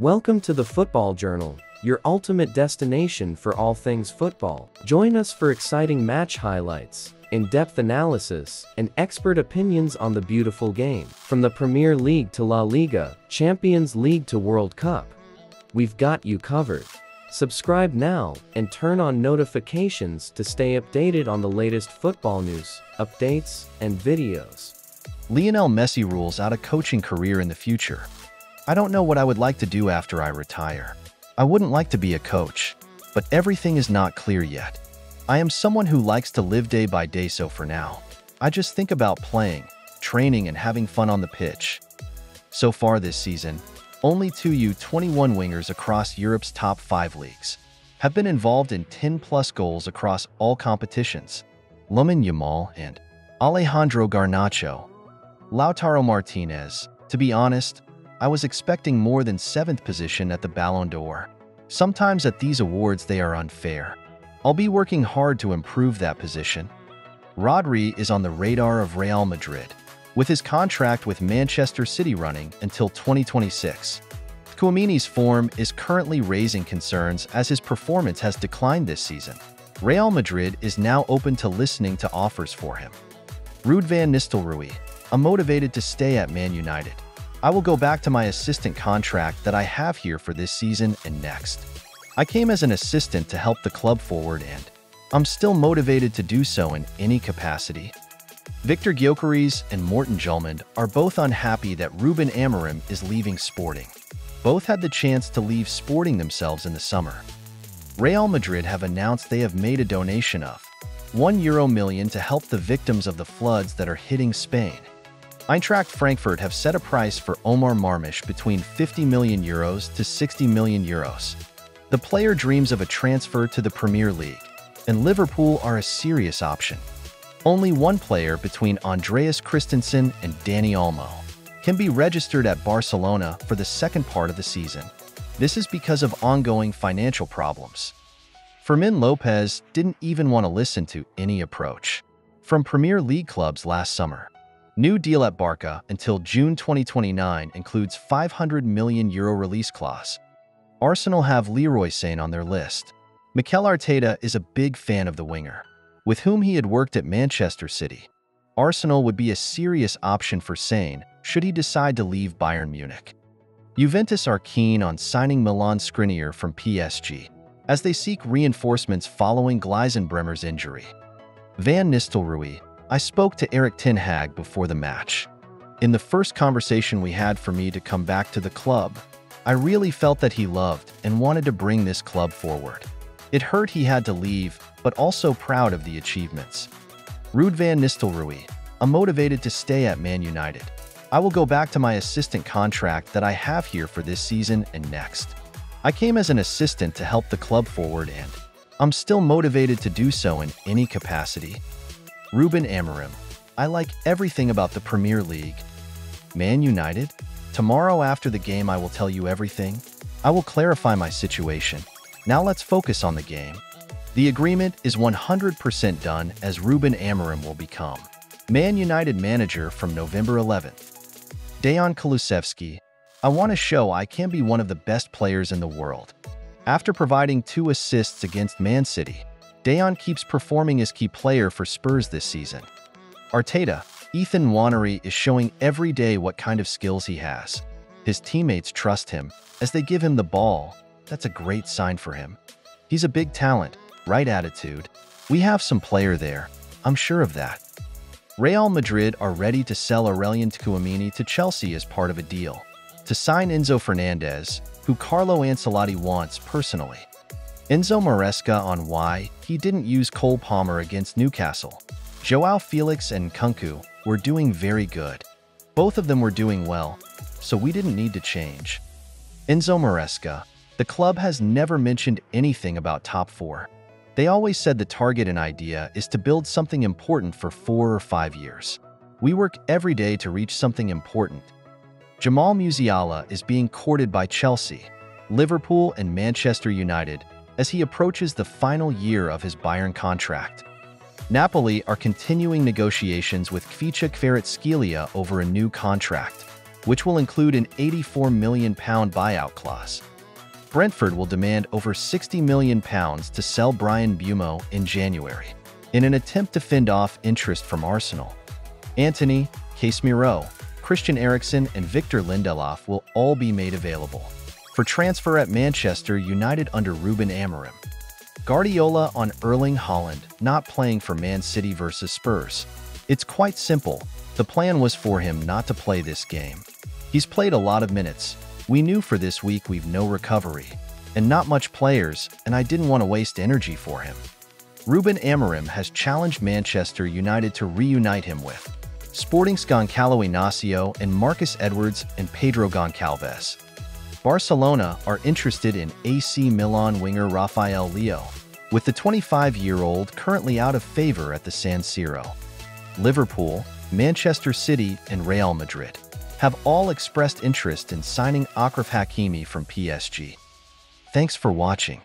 Welcome to the Football Journal, your ultimate destination for all things football. Join us for exciting match highlights, in-depth analysis, and expert opinions on the beautiful game. From the Premier League to La Liga, Champions League to World Cup, we've got you covered. Subscribe now and turn on notifications to stay updated on the latest football news, updates, and videos. Lionel Messi rules out a coaching career in the future. I don't know what I would like to do after I retire. I wouldn't like to be a coach, but everything is not clear yet. I am someone who likes to live day by day so for now, I just think about playing, training and having fun on the pitch. So far this season, only two U21 wingers across Europe's top five leagues have been involved in 10-plus goals across all competitions. Lamine Yamal and Alejandro Garnacho. Lautaro Martinez. To be honest, I was expecting more than 7th position at the Ballon d'Or. Sometimes at these awards they are unfair. I'll be working hard to improve that position. Rodri is on the radar of Real Madrid, with his contract with Manchester City running until 2026. Tchouameni's form is currently raising concerns as his performance has declined this season. Real Madrid is now open to listening to offers for him. Ruud van Nistelrooy, I'm motivated to stay at Man United. I will go back to my assistant contract that I have here for this season and next. I came as an assistant to help the club forward and I'm still motivated to do so in any capacity. Viktor Gyökeres and Morten Hjulmand are both unhappy that Ruben Amorim is leaving Sporting. Both had the chance to leave Sporting themselves in the summer. Real Madrid have announced they have made a donation of 1 euro million to help the victims of the floods that are hitting Spain. Eintracht Frankfurt have set a price for Omar Marmoush between 50 million euros to 60 million euros. The player dreams of a transfer to the Premier League, and Liverpool are a serious option. Only one player between Andreas Christensen and Dani Olmo can be registered at Barcelona for the second part of the season. This is because of ongoing financial problems. Fermin Lopez didn't even want to listen to any approach from Premier League clubs last summer. New deal at Barca until June 2029 includes 500 million euro release clause. Arsenal have Leroy Sane on their list. Mikel Arteta is a big fan of the winger with whom he had worked at Manchester City. Arsenal would be a serious option for Sane should he decide to leave Bayern Munich. Juventus are keen on signing Milan Skriniar from PSG, as they seek reinforcements following Gleison Bremer's injury. Van Nistelrooy, I spoke to Ten Hag before the match. In the first conversation we had for me to come back to the club, I really felt that he loved and wanted to bring this club forward. It hurt he had to leave, but also proud of the achievements. Ruud van Nistelrooy, I'm motivated to stay at Man United. I will go back to my assistant contract that I have here for this season and next. I came as an assistant to help the club forward and I'm still motivated to do so in any capacity. Ruben Amorim, I like everything about the Premier League. Man United? Tomorrow after the game I will tell you everything. I will clarify my situation. Now let's focus on the game. The agreement is 100% done as Ruben Amorim will become Man United manager from November 11th. Dejan Kulusevski, I want to show I can be one of the best players in the world. After providing two assists against Man City, Dejan keeps performing as key player for Spurs this season. Arteta, Ethan Nwaneri is showing every day what kind of skills he has. His teammates trust him as they give him the ball. That's a great sign for him. He's a big talent, right attitude. We have some player there. I'm sure of that. Real Madrid are ready to sell Aurelien Tchouameni to Chelsea as part of a deal to sign Enzo Fernandez, who Carlo Ancelotti wants personally. Enzo Maresca on why he didn't use Cole Palmer against Newcastle. Joao Felix and Nkunku were doing very good. Both of them were doing well, so we didn't need to change. Enzo Maresca, the club has never mentioned anything about top four. They always said the target and idea is to build something important for four or five years. We work every day to reach something important. Jamal Musiala is being courted by Chelsea, Liverpool, and Manchester United as he approaches the final year of his Bayern contract. Napoli are continuing negotiations with Khvicha Kvaratskhelia over a new contract. which will include an £84 million buyout clause. Brentford will demand over £60 million to sell Bryan Mbeumo in January, in an attempt to fend off interest from Arsenal. Antony, Casemiro, Christian Eriksen, and Victor Lindelof will all be made available for transfer at Manchester United under Ruben Amorim. Guardiola on Erling Haaland, not playing for Man City versus Spurs. It's quite simple. The plan was for him not to play this game. He's played a lot of minutes. We knew for this week we've no recovery, and not much players, and I didn't want to waste energy for him. Ruben Amorim has challenged Manchester United to reunite him with Sporting's Goncalo Inacio and Marcus Edwards and Pedro Goncalves. Barcelona are interested in AC Milan winger Rafael Leao, with the 25-year-old currently out of favor at the San Siro. Liverpool, Manchester City, and Real Madrid have all expressed interest in signing Achraf Hakimi from PSG. Thanks for watching.